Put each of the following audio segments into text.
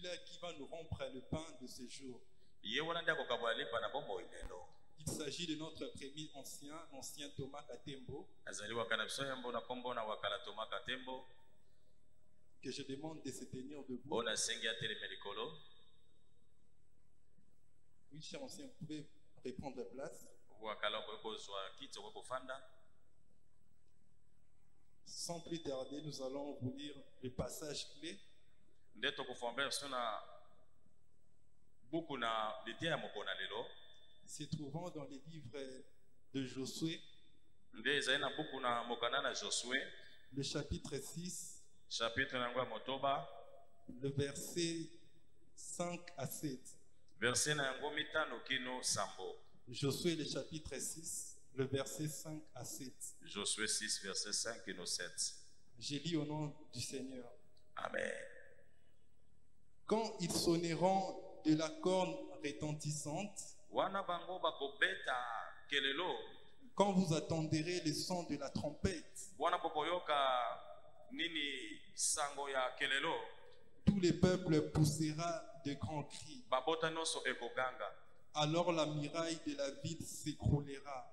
qui va nous rompre le pain de ce jour. Il s'agit de notre premier ancien, ancien Thomas Katembo. Que je demande de se tenir debout. Oui, cher ancien, vous pouvez reprendre place. Sans plus tarder, nous allons vous lire le passage clé ndeto kufombe suna buku na lidia ya mokona lelo. Se trouvant dans les livres de Josué. Nde ezali na buku na mokanda na Josué. Le chapitre 6 chapitre nango ya motoba. Le verset 5 à 7 verset na yango mitano kino sambo. Josué le chapitre 6 le verset 5 à 7 Josué 6 verset 5 kino 7 j'ai lu au nom du Seigneur. Amen. Quand ils sonneront de la corne retentissante, quand vous attendrez le son de la trompette, tout le peuple poussera de grands cris. Alors la muraille de la ville s'écroulera.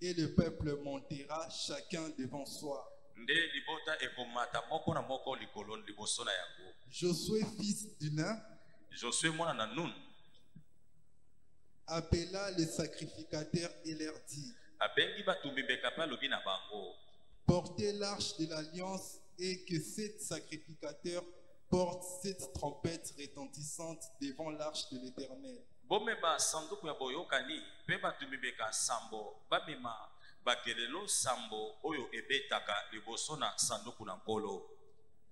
Et le peuple montera chacun devant soi. Josué fils d'Una Josué appela les sacrificateurs et leur dit portez l'arche de l'alliance et que sept sacrificateurs portent cette trompette retentissante devant l'arche de l'éternel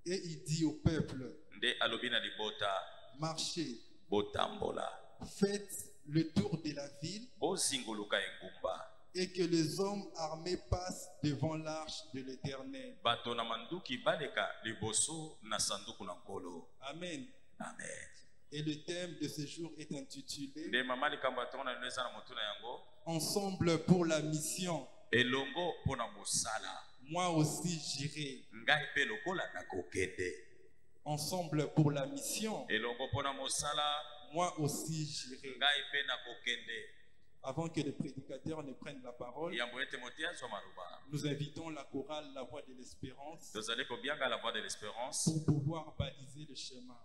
et il dit au peuple marchez. botambola. Faites le tour de la ville et que les hommes armés passent devant l'arche de l'éternel. Liboso amen. Amen. Et le thème de ce jour est intitulé Ensemble pour la mission elongo mpona mosala. Moi aussi j'irai ngai lokola nakokende. ensemble pour la mission. Elongo mosala. Moi aussi j'irai. Ngai nakokende. Avant que les prédicateurs ne prennent la parole, nous invitons la chorale La Voix de l'Espérance pour pouvoir baliser le chemin.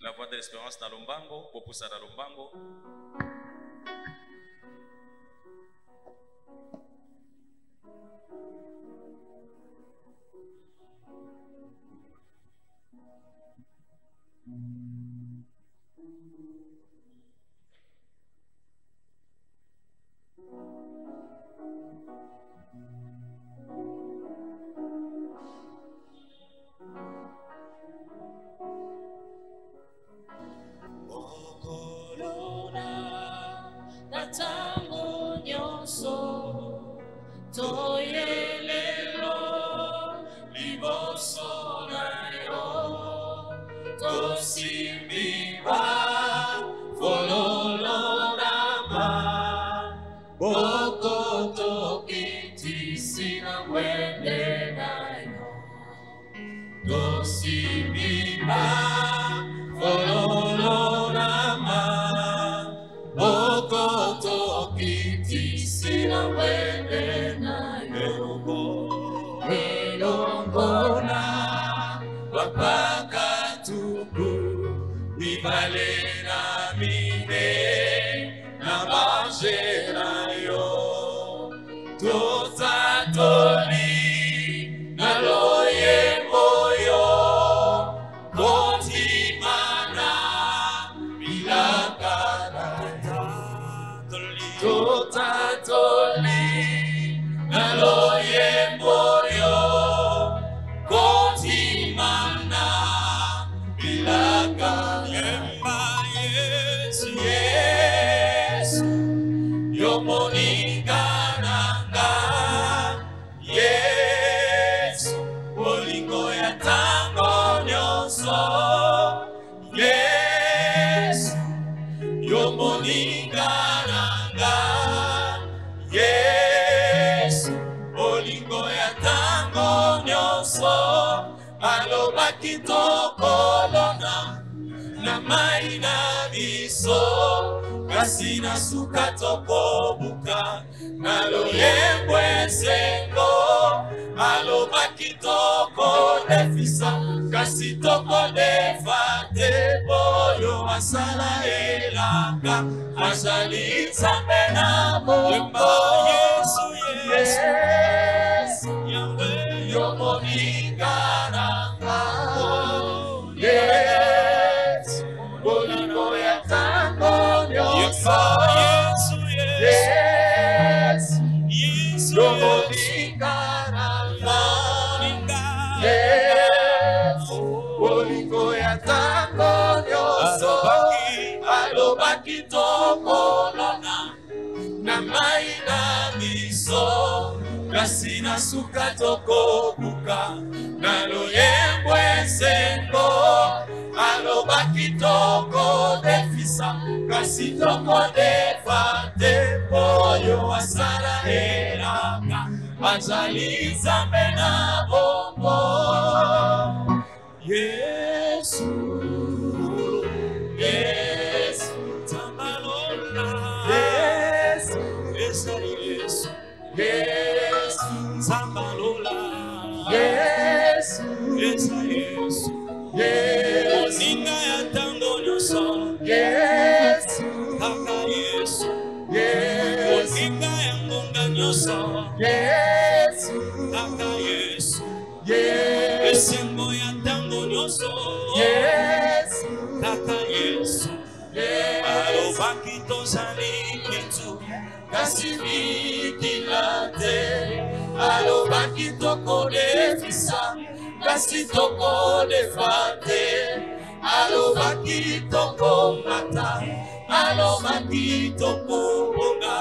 la voix de l'espérance na lombango bopusa na lombango Bom. Kasi na suka tokobuka na loyembo esengo alobaki tokodefisa kasi tokodefa te oyo asala elaka azali nzambe na bombo yesu yesu yo moninga tokolona na mai na miso kasi na suka tokobuka. Na loyembo esengo alobaki tokodefisa kasi tokodefa te oyo asala elaka azali nzambe na bombo yesu yesu yesu. Yesu nzambalola yesu. Eza yesu. Moninga ya ntango nyonso. Yesu. Kaka yesu. Moninga ya ngonga nyonso. Yesu. Kaka yesu. Esengo ya ntango nyonso. Yesu. Kaka yesu. Alobaki tozali kitu kasi mikila te alobaki tokodefisa kasi tokodefa te alobaki tokomata alobaki tokobonga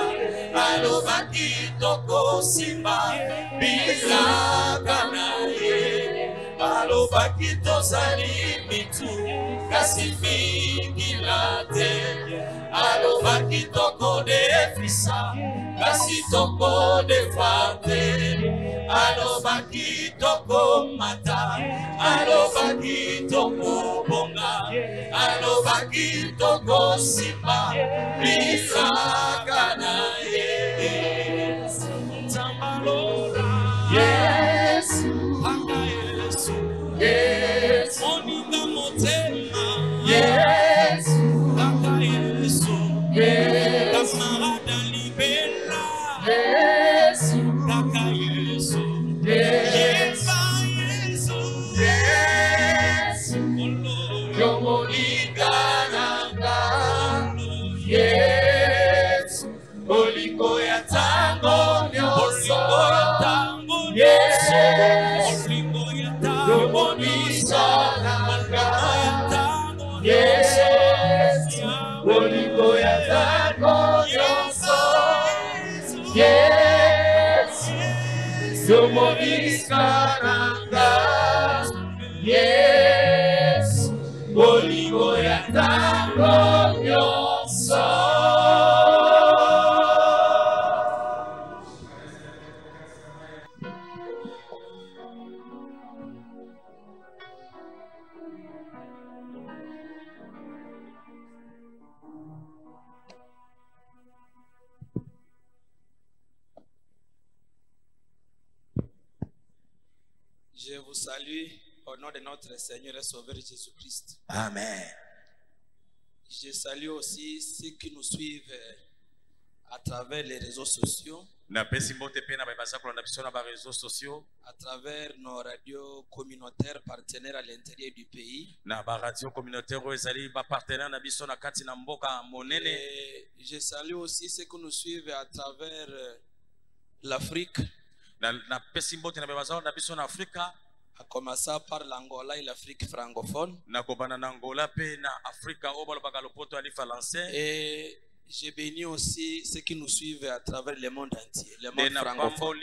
alobaki tokosimba bilaka na ye. Alobaki tozali mitu kasi mikila kitoko defa te aloba kitoko mata aloba kitoko bonga aloba kitoko nsima lisaka na yesu yo moninga nanga yesu bolingo ya ntango nyonso yesu yo moninga nanga yesu bolingo ya au nom de notre Seigneur et Sauveur Jésus-Christ. Amen. Je salue aussi ceux qui nous suivent euh, à travers les réseaux sociaux, napesi mbote mpe na baza kolanda biso na bareseau sociaux à travers nos radios communautaires partenaires à l'intérieur du pays. na baradio communautaire oyo ezali bapartenaire na biso na kati na mboka monene Et je salue aussi ceux qui nous suivent à travers euh, l'Afrique, Na- napesi mbote na baza kolanda biso na afrika à commencer par l'Angola et l'Afrique francophone. na afrika lopoto Et je bénis aussi ceux qui nous suivent à travers le monde entier, le nde monde francophone.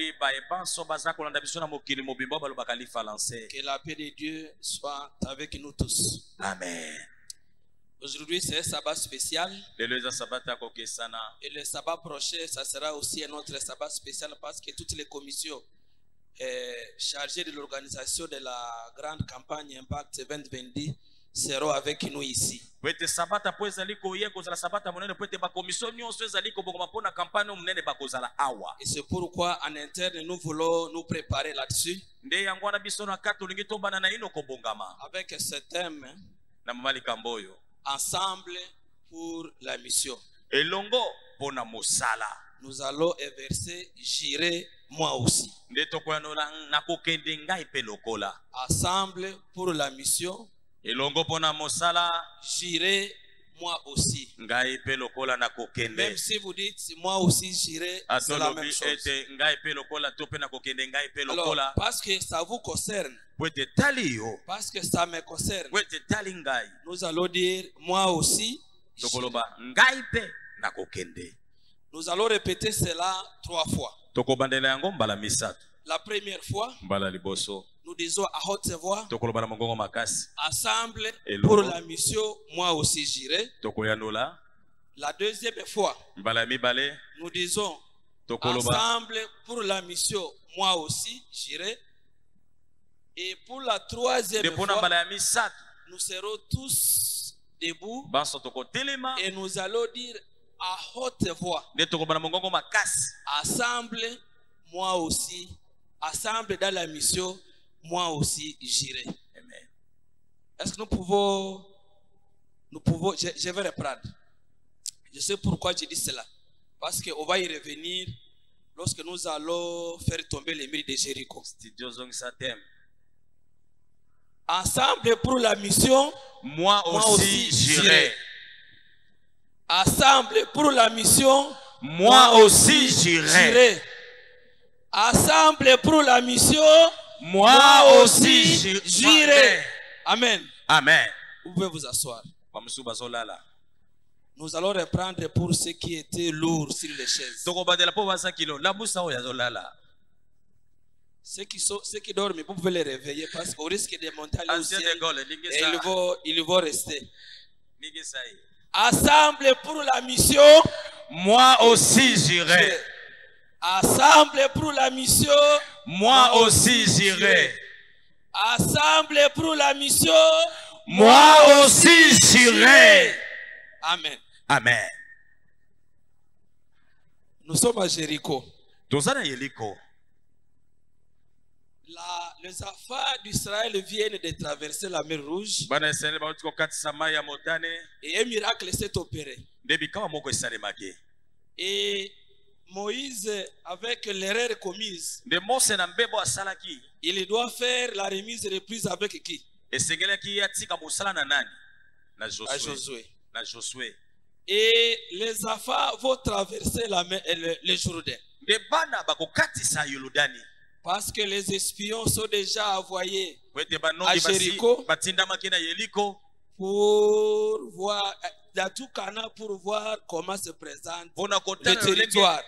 Que la paix de Dieu soit avec nous tous. amen Aujourd'hui, c'est un sabbat spécial. Et le sabbat prochain, ça sera aussi un autre sabbat spécial parce que toutes les commissions chargé de l'organisation de la grande campagne Impact 2020 seront avec nous ici. Et c'est pourquoi en interne nous voulons nous préparer là-dessus. Avec ce thème ensemble pour la mission. elongo mosala Nous allons verser j'irai moi aussi. Ensemble pour la mission, elongo mpo na mosala. J'irai moi aussi. ngai mpe lokola na kokende Même si vous dites moi aussi j'irai, c'est la même atolobi ete ngai mpe lokola to mpe na kokende ngai mpe Alors, lokola. parce que ça vous concerne, po ete tali yo. Parce que ça me concerne, po ete tali ngai. Nous allons dire moi aussi. tokoloba ngai mpe Nous allons répéter cela trois fois. tokobandela yango mbala misato. La première fois, mbala liboso. nous disons à haute voix, tokoloba na mongongo makasi. ensemble pour la mission, moi aussi j'irai. tokoyanola. La deuxième fois, mbala ya mibale. nous disons tokoloba. ensemble pour la mission, moi aussi j'irai. Et pour la troisième na fois, mbala ya misato. nous serons tous debout. Banso tokotelema. Et nous allons dire à haute voix, ensemble, moi aussi, ensemble dans la mission, moi aussi j'irai. Amen. Est-ce que nous pouvons, nous pouvons, je, je vais reprendre. Je sais pourquoi je dis cela. Parce qu'on va y revenir lorsque nous allons faire tomber les murs de Jéricho. Ensemble pour la mission, moi aussi, j'irai j'irai. ensemble pour la mission, moi aussi j'irai. Ensemble pour la mission, moi aussi j'irai. Amen. amen Vous pouvez vous asseoir? Nous allons reprendre pour ceux qui étaient lourds sur les chaises. Ceux qui, sont, ceux qui dorment, vous pouvez les réveiller parce qu'au risque de monter à au ciel, et vont, ils vont rester. Ensemble pour la mission. moi aussi j'irai Ensemble pour la mission. moi aussi j'irai Ensemble pour la mission. moi aussi j'irai Amen. amen Nous sommes à Jéricho. toza na yeliko La- les enfants d'Israël viennent de traverser la mer Rouge. Et un miracle s'est opéré. Et Moïse, avec l'erreur commise, il doit faire la remise reprise avec qui? À Josué. Et les enfants vont traverser la mer, le, le Jourdain. Parce que les espions sont déjà envoyés À Jéricho. pour voir, dans tout Cana, pour voir comment se présente. Le territoire.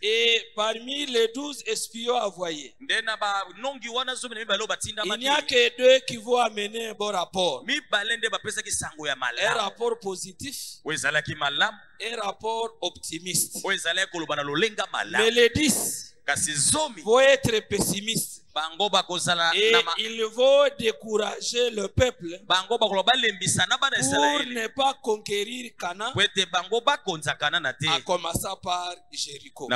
Et parmi les douze espions envoyés, il n'y a que deux qui vont amener un bon rapport. Un rapport positif, un rapport optimiste. Mais les dix kasi zomi vont être pessimistes. Et ils vont décourager le peuple pour ne pas conquérir Cana, en commençant par Jéricho.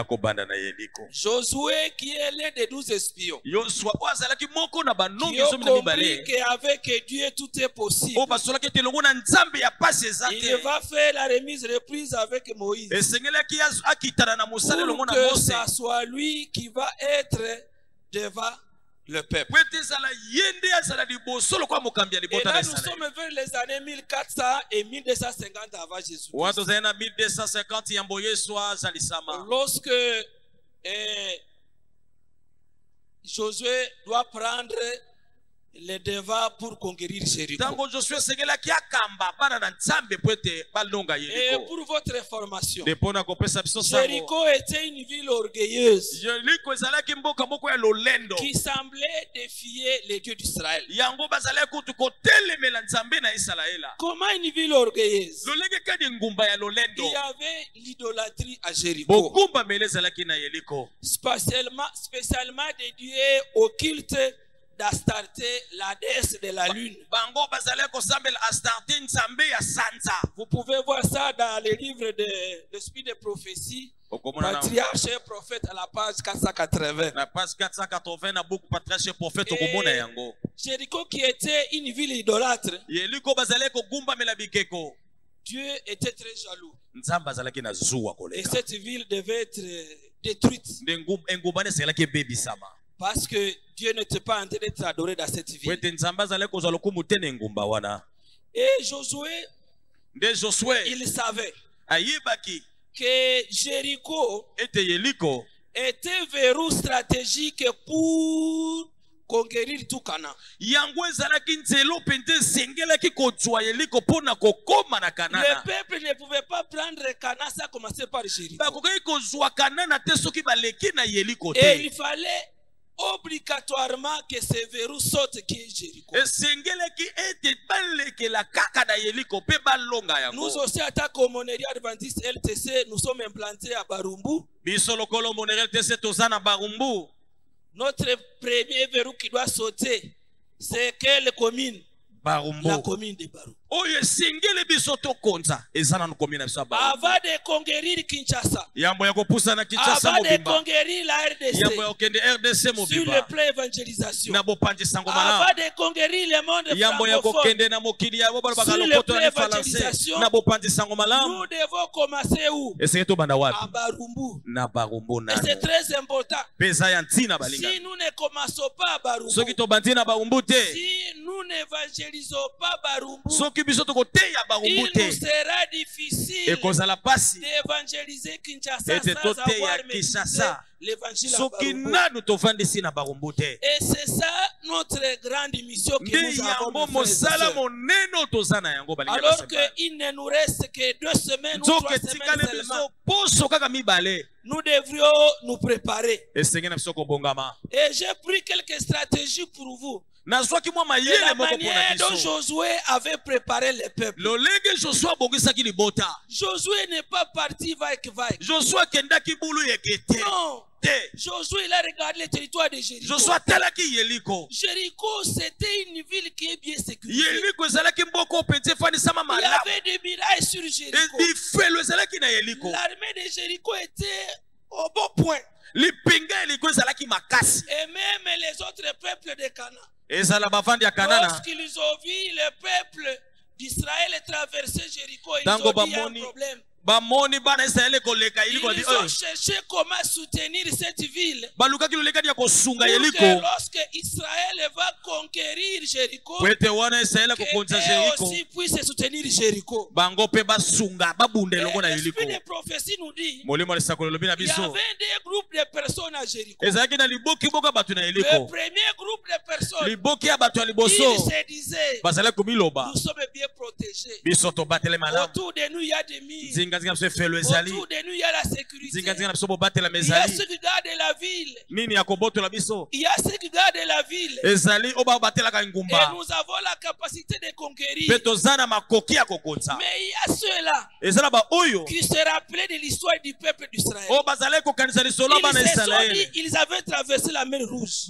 Josué, qui est l'un des douze espions, qui ont compris qu'avec Dieu tout est possible. Il va faire la remise reprise avec Moïse. Pour que ça soit lui qui va être devant le peuple. Et là, nous sommes vers les années 1400 et 1250 avant Jésus. wana tozali na 1250 yambo yesu azalisama Lorsque eh, Josué doit prendre les devants pour conquérir Jéricho. ntango josue asengelaki akamba bana na nzambe mpo ete balonga Et pour votre information, nde mpo na kopesa biso sango. Jéricho était une ville orgueilleuse yeriko ezalaki mboka moko ya lolendo. qui semblait défier les dieux d'Israël. yango bazalaki kutu kotelemela nzambe na isalaela Comment une ville orgueilleuse? Lolenge kani ngumba ya lolendo. Il y avait l'idolâtrie à Jéricho, bogumbameli ezalaki na yeriko spécialement, spécialement dédiée au culte d'Astarté, la déesse de la lune. Vous pouvez voir ça dans les livres de l'esprit de prophétie, patriarche et prophète à la page 480. na page 480 na buku patriarche prophète Eh. okomona yango Jéricho qui était une ville idolâtre, yeriko bazalaki kogumbamela bikeko Dieu était très jaloux. nzambe azalaki na zuwa Et koleka cette ville devait être euh, détruite engumba esengelaki ebebisama parce que Dieu n'était pas en train d'être adoré dans cette ville. Et Josué, il savait que Jéricho était verrou stratégique pour conquérir tout Canaan. Le peuple ne pouvait pas prendre Canaan sans commencer par Jéricho. Et il fallait obligatoirement que ce verrou saute qui est Jéricho. esengelaki ete balekela kaka na yeriko mpe balonga yango Nous aussi, en tant qu'aumônerie adventiste LTC, nous sommes implantés à Barumbu. biso lokolo monerel te se toza na barumbu Notre premier verrou qui doit sauter, c'est quelle commune? La barumbu commune de Barumbu. Oyo esengeli biso tokonza eza nanu komi na biso yambo ya kopusana kinshasa avant de mobimba. conquérir la yambo ya kokende rdc sur le mobimba. na bopanzisango malamu ya kokende na mokili ya na na bopanzisango malamu nous devons commencer où? Esenge tobanda wapi? Barumbu. na mpe eza ya ntina Si balingani nous ne commençons pas à Barumbu, soki tobandi na barumbu te soki biso tokoteya il nous te sera difficile ekozala d'évangéliser Kinshasa Ete sans toteya avoir Kinshasa. l'évangile à soki Barumbu. nanu tovandisi na barumbu te Et c'est ça notre grande mission que nde yango mosala monene toza na yango Alors qu'il ne nous reste que deux semaines ou nzoka trois semaines etikali seulement, biso poso kaka mibale nous devrions nous préparer. Et j'ai pris quelques stratégies pour vous. La manière dont Josué avait préparé le peuple. Josué n'est pas parti Non. te Josué, il a regardé le territoire de Jéricho. Jéricho, c'était une ville qui est bien sécurisée. Il y avait des murailles sur Jéricho. L'armée de Jéricho était au bon point. Et même les autres peuples de Canaan. Ezala bavandi ya kanana Lorsqu'ils ont vu le peuple d'Israël traverser Jéricho, ils ont dit un problème. Bamoni bana israele koleka yeliko Ils ont cherché comment soutenir cette ville. balukaki lolekani ya kosunga Pour que yeliko lorsque Israël va conquérir Jéricho, po ete wana jeriko aussi puissent soutenir Jéricho. bango mpe basunga babunda Et elongo na yeliko L'esprit de prophétie nous dit molimo ya lisakolo elobi na il y biso. avait des groupes de personnes à Jéricho. ezalaki na liboki moko ya bato na Le yeliko premier groupe de personnes, liboki ya bato ya ils liboso se disaient bazalaki nous sommes bien protégés. biso tobatele malamu. Autour il y a ezali Autour il y la sécurité. Il y ceux qui gardent la ville. nini ya kobotola biso? Il y a ceux qui gardent la ville. ezali Et ngumba nous avons la capacité de conquérir. makoki ya Mais il y a na baoyo qui se rappelaient de l'histoire du peuple d'Israël. kokanisa lisolo bana Ils avaient traversé la mer rouge.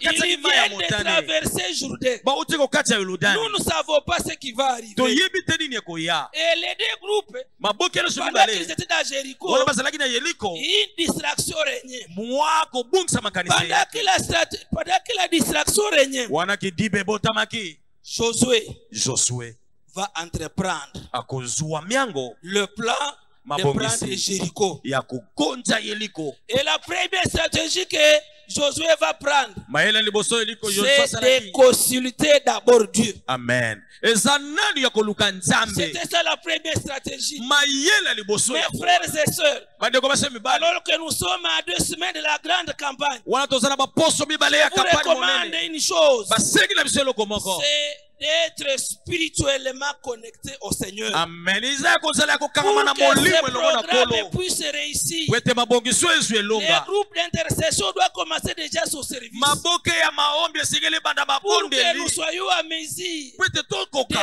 Ils motane traverser Jourdain. bauti Nous ne savons pas ce qui va arriver. toyebi te nini ekoya Et les deux groupes, maboki nyonso pendant qu'ils mibale étaient dans Jéricho, wana bazalaki na yeliko une distraction régnait. mwa kobungisa régnait, wana kidibe ebotamaki Josué josue va entreprendre akozwa miango. le plan de Mabongisi. ya yeliko Et la première stratégie que Josué va prendre, c'est de consulter d'abord Dieu. amen. C'était ça la première stratégie. Mes frères et sœurs, alors que nous sommes à deux semaines de la grande campagne, ya vous recommande une chose, moko c'est d'être spirituellement connecté au Seigneur. amen Pour que ce programme puisse réussir, elonga. Groupes d'intercession doivent commencer déjà son service. Pour que nous soyons à mesure de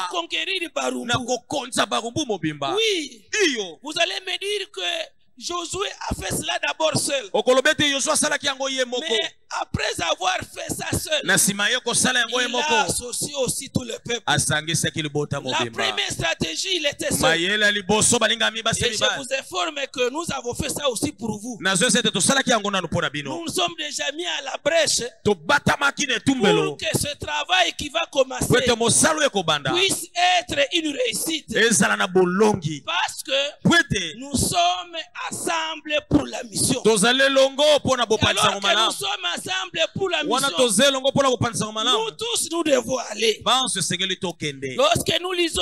conquérir Barumbu. Oui, vous allez me dire que Josué a fait cela d'abord seul. Mais après avoir fait ça seul, il a associé aussi tout le peuple. La première stratégie, il était seul. Et je vous informe que nous avons fait ça aussi pour vous. Nous sommes déjà mis à la brèche pour que ce travail qui va commencer puisse être une réussite. Parce que nous sommes ensemble pour la mission. Et alors que nous sommes ensemble pour la mission, nous tous, nous devons aller. Lorsque nous lisons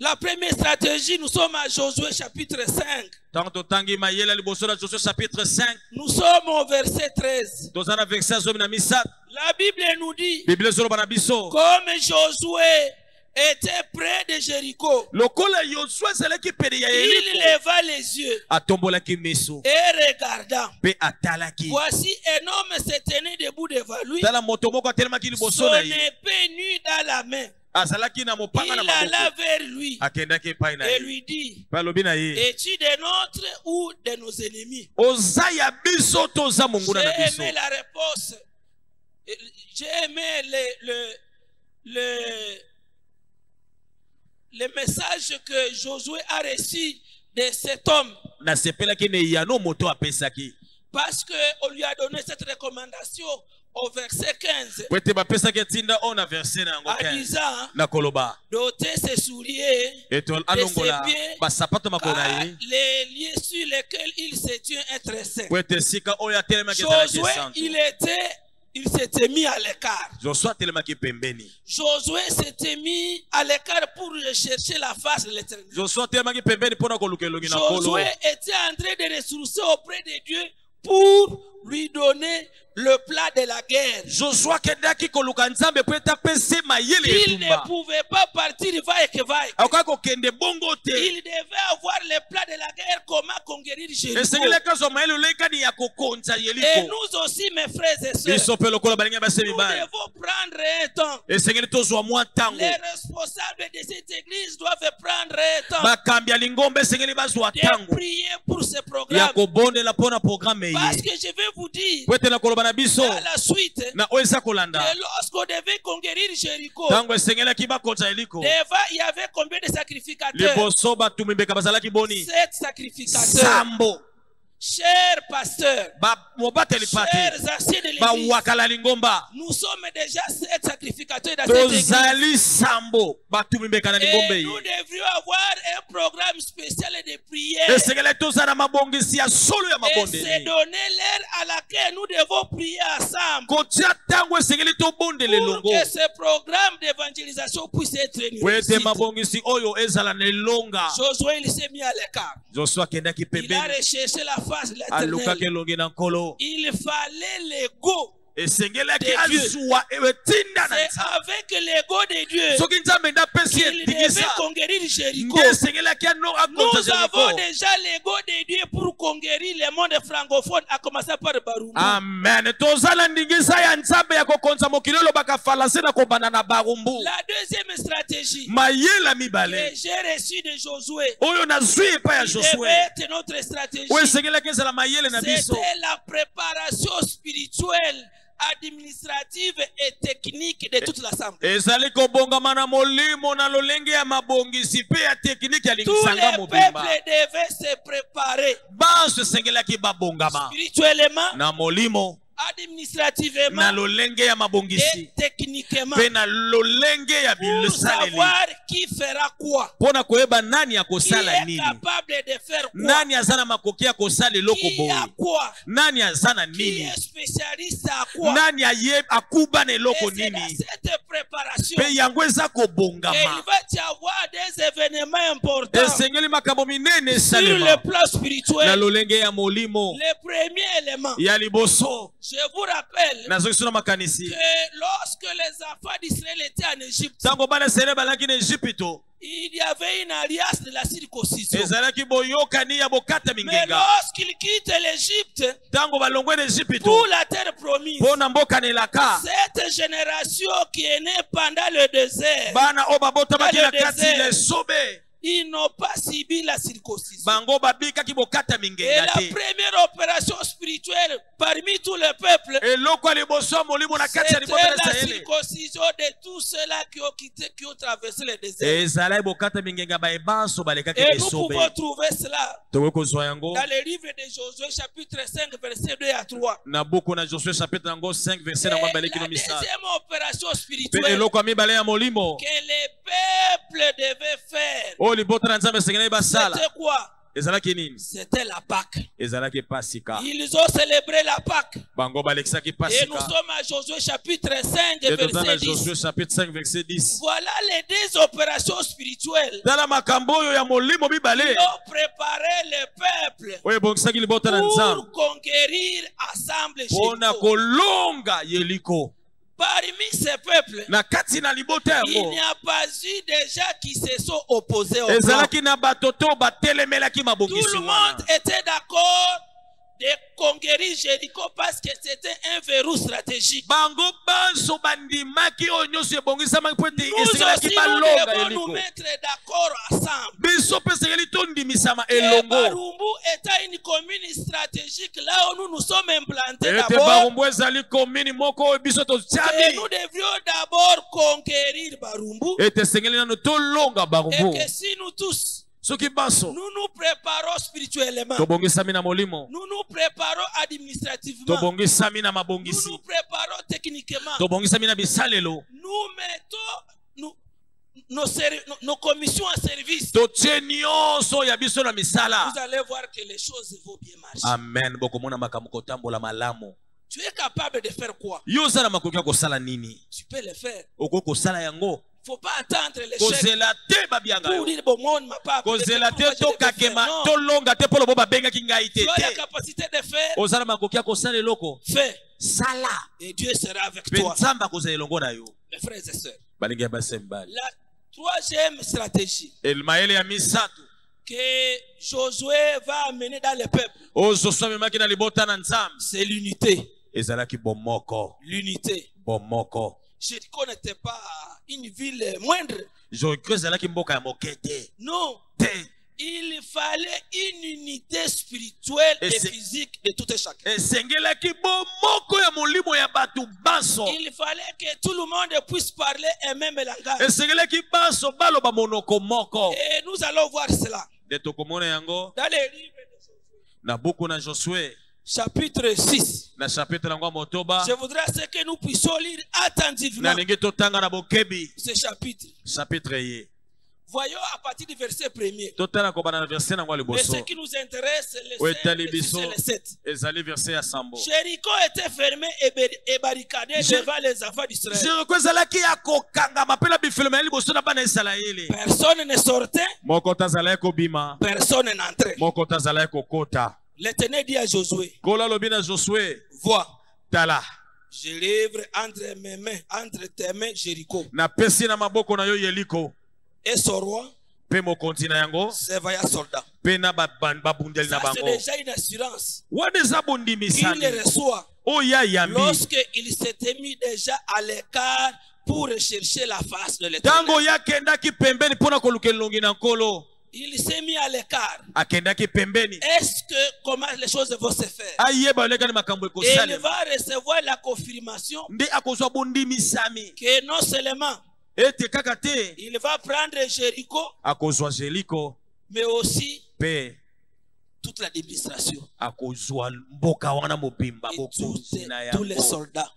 la première stratégie, nous sommes à Josué chapitre 5. ntango totangi mayele ya liboso na josue chapitre 5 Nous sommes au verset 13. toza na verset ya zomi na misato La Bible nous dit, comme Josué était près de Jéricho, lokola yosua azalaki pene ya il leva les yeux. Atombolaki miso et mpe atalaki. Voici un homme se tenait debout devant lui, tala moto moko atelemaki liboso son na ye. épée nue dans la main. azalaki na mopanga na Il alla maboko. vers lui. Akendaki epai na et ye. lui dit, mpe alobi na ye. Es-tu des nôtres ou de nos ennemis? Oza ya biso to oza monguna na J'ai biso. aimé la réponse. J'ai aimé le, le, le, le message que Josué a reçu de cet homme. Parce qu'on lui a donné cette recommandation au verset 15 po ete bapesaki etinda oyo na verse na yango en 15 disant d'ôter ses souliers, alongola. ses les lieux sur lesquels il se tient saint. oyo atelemaki ezalaki Josué, il était, il s'était mis à l'écart. Josué s'était mis à l'écart pour rechercher la face de l'éternel. Josué était en train de ressourcer auprès de Dieu pour lui donner le plat de la guerre. Il ne pouvait pas partir va et que va. et que. akokaki kokende bongo te Il devait avoir le plat de la guerre, comment conquérir Jéricho. Et nous aussi, mes frères et sœurs, nous devons prendre un temps. Les responsables de cette église doivent prendre un temps de prier pour ce programme. Parce que je vais vous dire, na biso? dans la suite, que lorsqu'on devait conquérir Jéricho, il y avait combien de sacrificateurs? Sept sacrificateurs. Chers pasteurs, chers anciens de l'église, nous sommes déjà sept sacrificateurs dans cette église. Et nous devrions avoir un programme spécial de prière. Et se donner l'heure à laquelle nous devons prier ensemble. Pour que ce programme d'évangélisation puisse être elonga Josué, il s'est mis à l'écart. Il a recherché la face l'éternel. Il fallait l'ego. Esengelaki azwa etinda C'est avec l'ego de Dieu soki nzambe nde apesi qu'il devait conquérir Jéricho. esengelaki Nous avons déjà l'ego de Dieu pour conquérir le monde francophone, à commencer par Barumbu. amen. Toza na ndingisa ya nzambe ya kokonza mokili olobaka falanse na kobanda na barumbu. La deuxième stratégie. Mayela que mibale j'ai reçue de Josué, oyo nazwi epai ya qui josue devait être notre stratégie, oyo esengelaki ezala mayele na biso administrative et technique de toute l'Assemblée. ezali kobongama na molimo na lolenge ya mabongisi mpe ya tekinike ya Tous lingisanga les mobimba peuples devaient se préparer. Banso esengelaki babongama. Spirituellement, na molimo. administrativement na lolenge ya mabongisi. mpe na lolenge ya bisaleli mpo na koyeba nani akosala nini? nani aza na makoki ya kosala eloko boye? nani aza na nini? nani akuba na eloko nini? mpe yango eza kobongama. Esengeli makambo minene esalema. Na lolenge ya molimo. Ya liboso. Je vous rappelle que lorsque les enfants d'Israël étaient en Égypte, il y avait une alliance de la circoncision. Mais lorsqu'ils quittent l'Égypte pour la terre promise, cette génération qui est née pendant le désert, Dans le désert. Ils n'ont pas subi la circoncision. Et la première opération spirituelle parmi na kati ya c'était la circoncision de tous ceux-là qui ont quitté, qui ont traversé le désert. Et nous pouvons trouver cela dans le livre de Josué, chapitre 5, verset 2 à 3. na buku na josue chapitre yango 5 verset Et la deuxième opération spirituelle que les peuples devaient faire, oyo libota na nzambe esengeli basala. C'était quoi? Ezalaki nini? C'était la Pâque. ezalaki pasika. Ils ont célébré la Pâque. bango balekisaki Et nous sommes à Josué chapitre 5, te toza na verset 10. josue chapitre 5 verset 10 Voilà les deux opérations spirituelles. Tala makambo oyo ya molimo mibale. Qui ont préparé le peuple oyo ebongisaki libota na nzambe. pour conquérir ensemble kolonga Parmi ces peuples, il n'y a pas eu des gens qui se sont opposés au plan. Tout le monde était d'accord de conquérir Jéricho parce que c'était un verrou stratégique. Nous aussi, nous devons nous mettre d'accord ensemble. Et elongo Barumbu est une commune stratégique là où nous nous sommes implantés d'abord. Et totiami nous devrions d'abord conquérir Barumbu. Et barumbu que si nous tous, soki spirituellement, tobongisami na molimo. Tobongisami na mabongisi. Tobongisami na bisalelo. Nos, nos- nos commissions en service. totie nyonso ya biso na misala. Vous allez voir que les choses vont bien marcher. amen. Bokomona makambo kotambola malamu. Tu es capable de faire quoi? Yo oza na makoki ya kosala nini? Tu peux le faire. okoki kosala yango faut pas attendre l'échec pour dire bon, moi, on ne m'a pas appelé. kozela Pourquoi te je devais tokakema faire? Non. tolonga te mpo lobo babengaki ngai te Tu as la te capacité de faire, oza na makoki ya kosala eloko fais. sala Et Dieu sera avec toi, nzambe akozala elongo na yo mes frères et sœurs. balingi ya basi ya mibali La troisième stratégie mayele ya misato que Josué va amener dans le peuple, oyo josu amemaki na libota na nzambe c'est l'unité. ezalaki bomoko L'unité. bomoko Jéricho n'était pas une ville moindre. Non. Il fallait une unité spirituelle et, Et physique de tout et chacun. Il fallait que tout le monde puisse parler un même langage. Et nous allons voir cela dans les livres de Josué, chapitre 6. na chapitre yango ya motoba Je voudrais que nous puissions lire attentivement ce chapitre. Voyons à partir du verset premier. liboso ce qui nous intéresse, c'est le Oui, 5, tali le 6 biso. et le 7. ezali verse ya sambo Jéricho était fermé et bar- et barricadé devant les enfants d'Israël. Personne ne sortait, personne n'entrait. L'Éternel dit à Josué, kola na josue vois, tala. Je livre entre mes mains, entre tes mains, Jéricho. napesi na maboko na yo Et son roi, mpe mokonzi na yango. mpe na ba- ba- babundeli na Ça, c'est bango. déjà une assurance. Wana eza bondimisani reçoit oyo ayambi lorsqu'il s'était mis déjà à l'écart pour rechercher la face de l'Éternel. ntango ye akendaki pembeni mpo na koluka elongi na nkolo Il s'est mis à l'écart. Est-ce que comment les choses vont se faire? Et il va recevoir la confirmation que non seulement il va prendre Jéricho, mais aussi toute l'administration et tous les soldats.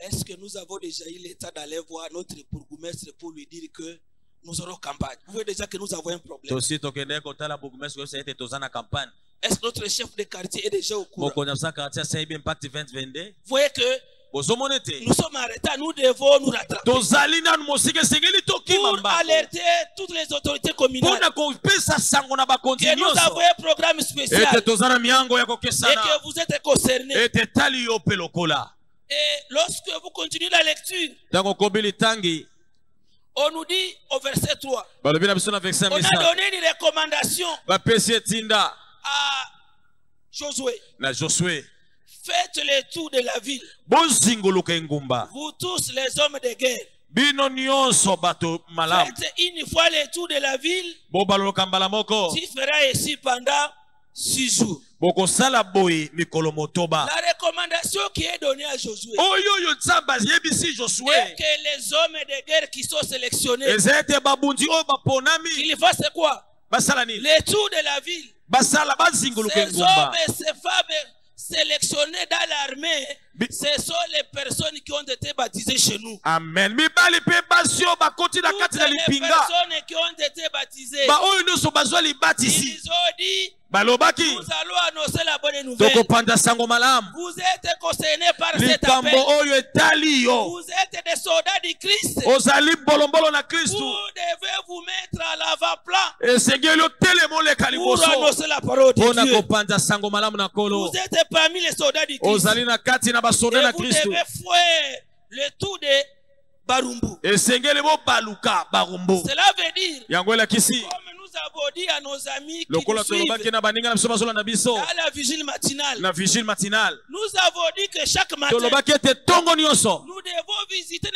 Est-ce que nous avons déjà eu l'état d'aller voir notre bourgmestre pour lui dire que nous aurons campagne. Vous voyez déjà que nous avons un problème. Est-ce que notre chef de quartier est déjà au courant? Mokonzi ya biso ya quartier asayebi impact 2022 Vous voyez que bozomona ete nous sommes retard, nous devons nous rattraper. Tozali nanu mosika esengeli tokima pour alerter toutes les autorités communales. Mpona kopesa sango na bakonzi que nous avons un programme spécial. Ete toza na miango ya et kokesana que vous êtes concernés. ete tali yo mpe lokola Et lorsque vous continuez la lecture, ntango okobi litangi on nous dit au verset 3, balobi na biso na verse on a donné une recommandation à Josué. na Faites le tour de la ville, vous tous les hommes de guerre. bino nyonso bato malamu. Une fois le tour de la ville, tu feras ici pendant six jours. bokosala boye mikolo motoba. La recommandation qui est donnée à Josué. Oyo oyo nzambe ayebisi est josue que les hommes de guerre qui sont sélectionnés, eza ete babundi oyo baponami qu'ils fassent quoi? Basala nini Le tour de la ville. basala bazinguluka Ces hommes et ces femmes sélectionnés dans l'armée, ce sont les personnes qui ont été baptisées chez nous. amen. Toutes les personnes qui ont été baptisées, ils ont dit, balobaki. Nous allons annoncer la bonne nouvelle. tokopanda sango malamu Vous êtes concernés par cet likambo oyo etali yo. Vous êtes des soldats du Christ. ozali mbolombolo na Vous kristu devez vous mettre à l'avant-plan. Esengeli otelema oleka liboso. annoncer la parole de mpona kopanza sango malamu na nkolo Vous êtes parmi les soldats du Christ. ozali na kati na basoda na kristu devez faire le tour de Barumbu. esengeli bobaluka barumbu. Cela veut dire, yango elakisi avons dit à nos amis qui lokola nous suivent tolobaki na baninga na biso bazolanda biso à la vigile matinale, na vigile matinale nous avons dit que chaque matin, nous devons visiter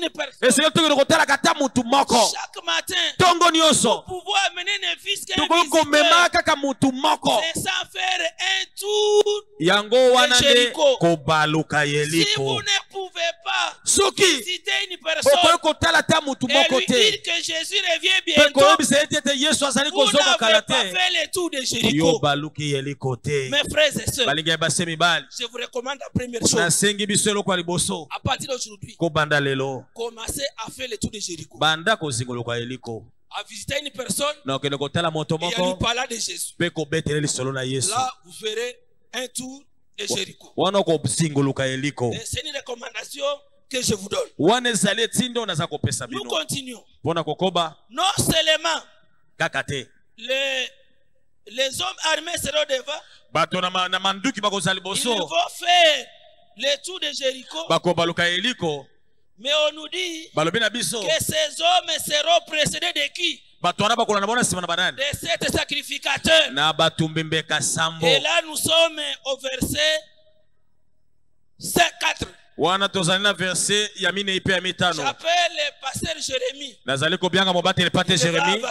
ne personne. esengeli tokende kotalaka ata mutu moko Chaque matin, pour pouvoir amener ne tokoki komema visiteur. kaka mutu moko C'est sans faire un tour. yango wana nde Yeriko. kobaluka Si vous ne pouvez pas soki visiter une personne okoki kotala ata mutu et moko lui te dire que Jésus revient mpe bientôt, koyebisa ye te ete yesu azali pas te fait le tour de yo Jéricho. baluki yeliko te Mes frères et sœurs, balingi base mibali je vous recommande la première chose. nasengi biso eloko ya liboso À partir d'aujourd'hui, kobanda lelo commencez à faire le tour de Jéricho. banda kozingoloka yeliko À visiter une personne kotala moto et à moko de Jésus. mpe kobetela lisolo na yesu Là, vous ferez un tour de Jéricho. wana okozingoloka yeliko Et C'est une recommandation que je vous donne. Nous continuons. Non seulement kaka te les, les hommes armés seront devant, bato na, manduki bakozala ils vont faire le tour de Jéricho. bakobaluka Mais on nous dit balobi na biso. que ces hommes seront précédés de qui? Bato wana bakolanda bona nsima na banani De sept sacrificateurs. na sambo. Et là, nous sommes au verset 4. Wana tozali na verse ya minei mpe ya mitano. J'appelle le pasteur Jérémie. nazali kobianga mobateli pate jeremi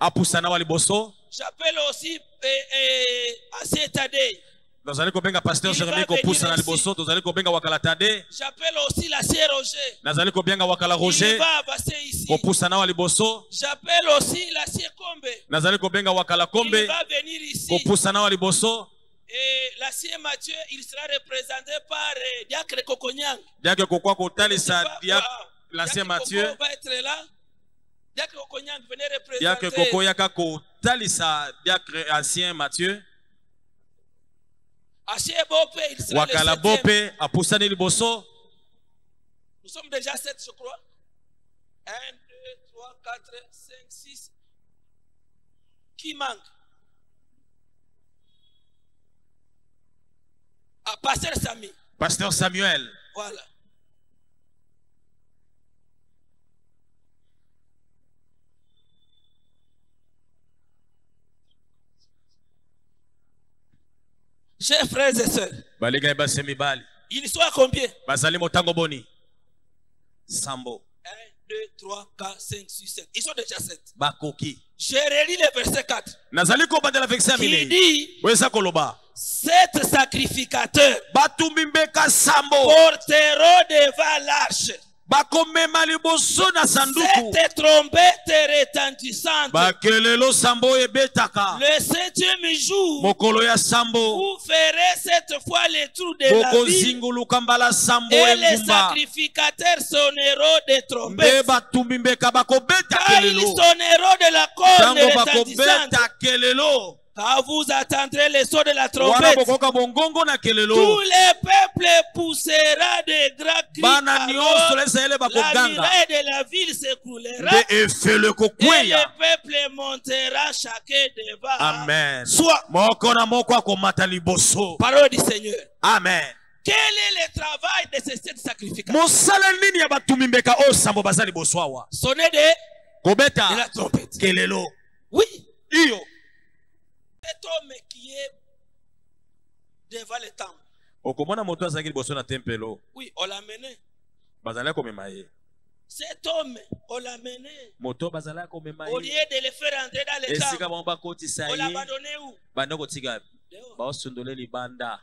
apusana wa liboso. J'appelle aussi eh, eh, tozali kobenga pasteur Il jeremi kopusana liboso. Tozali kobenga wakala tade. J'appelle aussi l'ancien Roger. nazali kobenga wakala roger. va avancer ici. kopusana wa liboso. Nazali kobenga wakala kombe. va venir ici. kopusana wa liboso Et l'ancien Mathieu, il sera représenté par eh, Diacre Kokonyang. diake kokwa C'est kotalisa pas- dia Wow. l'ancien Diacre mathieu Koko va être là. Diacre Kokonyang, venez représenter. kokoyaka kotalisa diacre ancien mathieu Ancien Bope, il sera wakala le bo septième. mpe apusani liboso Nous sommes déjà sept, je crois. 1, 2, 3, 4, 5, 6. Qui manque? Ah, Pasteur Samy. pasteur samuel Voilà. Chers frères et sœurs, ils sont à combien? Bazali motango boni sambo 1, 2, 3, 4, 5, 6, 7. Ils sont déjà 7. bakoki Je relis le verset 4. nazali kobandela verse ya Qui minei dit koloba Sept sacrificateurs. Batumbi mbeka sambo. Porteront devant l'arche bakomema liboso na sanduku. Cette trompette retentissante, bakelelo sambo oyo ebetaka. Le septième jour, mokolo ya sambo. vous ferez cette fois le tour de la ville. Bokozinguluka mbala sambo et les sacrificateurs sonneront des trompettes. batumbi mbeka bakobeta Quand ils kelelo. sonneront de la corne retentissante, bakobeta kelelo quand vous attendrez le son de la trompette, bokoka bongongo na tout kelelo le peuple poussera des grands cris. alors La muraille de la ville s'écroulera nde efelo et le peuple montera chacun devant. amen. Soit. Parole du Seigneur. amen. Quel est le travail de ces sept sacrificateurs? Awa. Sonner de, de la trompette. Oui, iyo cet homme qui est devant le temple. okomona moto azalaki liboso na tempelo. Oui, on l'a mené. bazalaki komema ye. Cet homme, on l'a mené. moto bazalaki komema Au lieu ye de le faire entrer dans le esika temple, bango bakotisa on l'a ye. kotika libanda.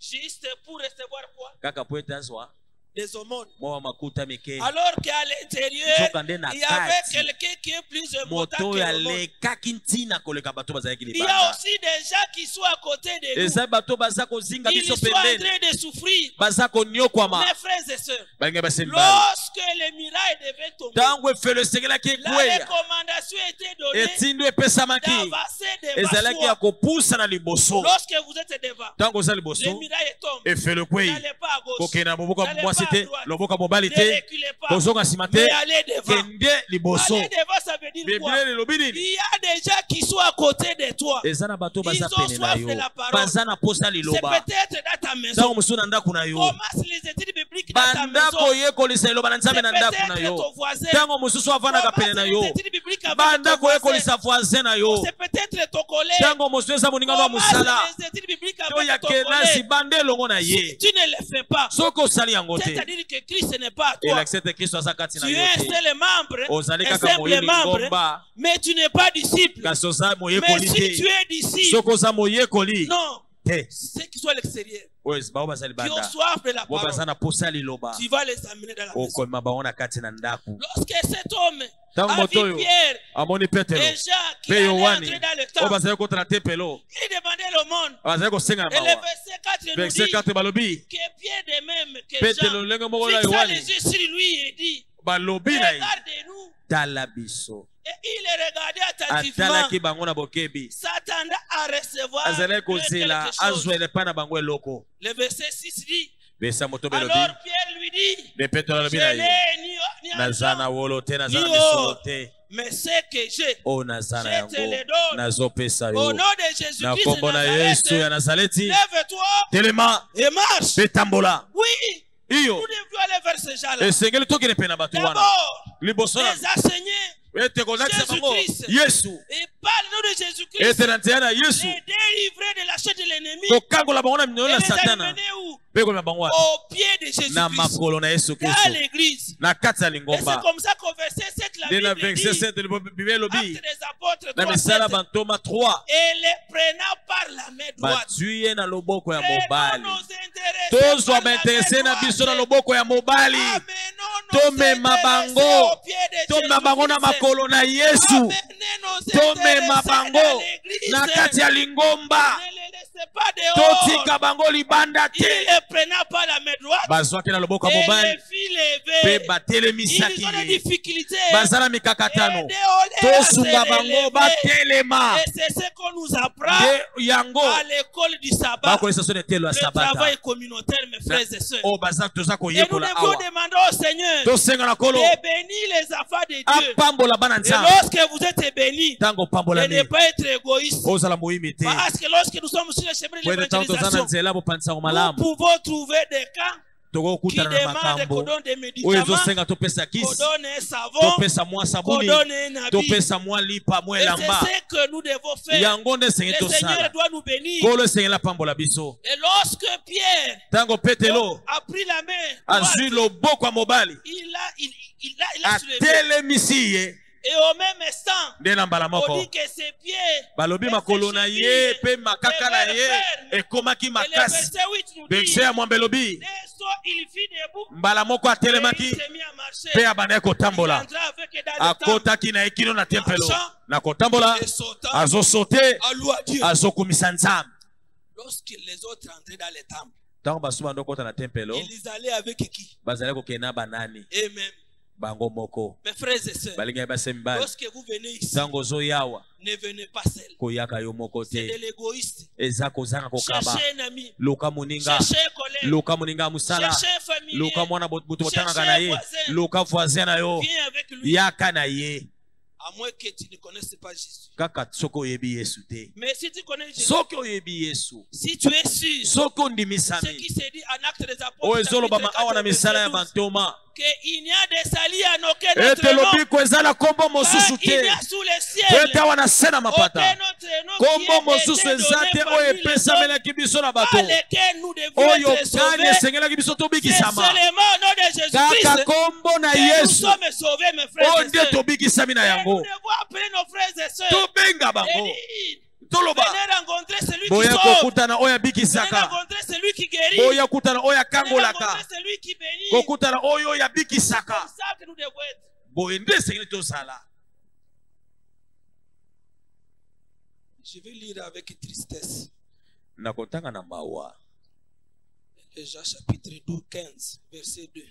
Juste pour recevoir quoi? Kaka po ete azwa Des aumônes. Alors qu'à l'intérieur, il y avait quelqu'un qui est plus important que le monde. Il y a aussi des gens qui sont à côté de nous. Ils sont en train de souffrir. Mes frères et sœurs, lorsque les mirailles devaient tomber, la recommandation était donnée d'avancer devant soi. Lorsque vous êtes devant, tombent. efelo ekwei N'allez pas à gauche. N'allez pas à te droite. Loboko ya mobali te kozonga nsima te kende liboso. Biblia elobi nini? Il y a des gens qui sont à côté de toi. eza na bato baza Ils ont pene na soif yo. de la parole. baza na posa C'est liloba. peut-être dans ta maison. ntango mosusu na ndako na yo Maison. koyekolisa liloba na C'est nzambe na ndako na peut-être yo ton ntango mosusu avandaka pene na yo. les études bibliques avec banda ton voisin. na yo. C'est peut-être ton collègue. ntango mosusu eza moningano ya mosala. to ya ton kelasi elongo na ye. Soki osali yango te. elakisi ete kristo aza kati na yo te. ozali kaka kasi oza moyekoli te. soki oza moyekoli ceux qui sont à l'extérieur, qui ont soif de la parole, tu vas les amener dans la maison. kati na ndako Lorsque cet homme a vu Pierre amoni petelo et Jacques qui mpe allaient yohani entrer dans le oyo temple, bazali kota na tempelo il demandait le monde. bazali kosenga Et le mawa verset 4 nous verset dit 4 balobi. que Pierre de même que petelo Jean ndenge moko na yohani balobi na ye tala biso il les regardait attentivement, s'attendant à recevoir kozela na bango eloko. Le verset 6 dit Alors Pierre lui dit Je wolo te misolo te. mais ce que j'ai. Je te le donne. nazopesa Au nom de Jésus-Christ de Nazareth, lève-toi telema et marche. Oui, iyo. Nous devions aller vers ces gens-là. esengeli tokende mpe na bato wana. D'abord, liboso na Jésus-Christ par le nom de Jésus-Christ, les délivrer de la chaîne de l'ennemi. Et les amener où? Au pied de Jésus-Christ. Dans l'église. Et c'est comme ça qu'au verset 7, la Bible dit, 27 biblia elobi Actes des apôtres na 3, misala 7, bantoma 3 et les prenant par la main droite. bazwi ye na loboko ya mobali. tozwa par la bainterese main na biso na droite. loboko ya mobali. Amenons nos tomema intéressés bango. au pied de tomema bango na Jésus-Christ. makolo na yesu. Amenez nos tomema intéressés bango na kati ya lingomba. Ne les laissez pas dehors. totika bango libanda te. Bazwaki na loboko ya et mobali. mpe batelemisaki ye baza na mikakatano. Tosunga bango batelema. Et c'est ce qu'on nous apprend nde yango. à l'école du sabbat. bakolesa so etelo ya sabata oyo baza toza koyekola awa. tosenga na kolo. apambola bana nzambe lorsque vous êtes bénis, ntango être égoïste. ozala moyimi te Parce que lorsque nous sommes sur le chemin de po ete ntango toza na nzela malamu tokokutana makambo. oyo ezosenga topesa kisi mwa sabuni. mwa lipa mwa elamba yango nde tosala. Kolo biso. Ntango petelo azwi loboko ya mobali atelemisi ye Et au même instant, nde na mbala on moko dit que ses pieds. balobi et makolo na ye mpe makaka na ye ekomaki makasi. verset 8 nous dit verse ya mwambe elobi mbala moko atelemaki mpe abandaki kotambola. akotaki na ye kino na tempelo. Na kotambola. azosote. azokumisa nzambe. Ntango basusu bando tempelo kokende banani. Eux-mêmes. Bango moko. Mes frères et sœurs, balingi base mibali lorsque vous venez ici, ntango ozoyawa ne venez pas seul. koyaka yo moko te. L'égoïste. eza kozanga kokaba. Cherchez un ami. luka moninga. Cherchez un collègue. luka moninga ya mosala luka mwana butu botangaka na un ye. luka voisin na yo. Viens avec lui. yaka na ye. À moins que tu ne connaisses pas Jésus. kaka soki oyebi yesu te. Mais si tu connais Jésus, soki oyebi yesu. si tu es sûr, soki ce ondimisami qui se dit en acte des oyo ezolobama awa na 4, misala ya verset 12, bantoma ete lobiko eza na nkombo mosusu te? ete awa na se na mapata. nkombo mosusu eza te oyo epesamelaki biso na bato. oyo kani esengelaki biso tobikisama kaka nkombo na yesu. oyo oh, nde tobikisami na yango. tobenga bango. Boya kokutana oyo abikisaka rencontrer celui qui guérit. boya kokutana oyo akangolaka kokutana oyo oyo C'est abikisaka boye nde esengeli tosala Je vais lire avec tristesse. na kotanga na mawa. Jean chapitre 12, 15, verset 2.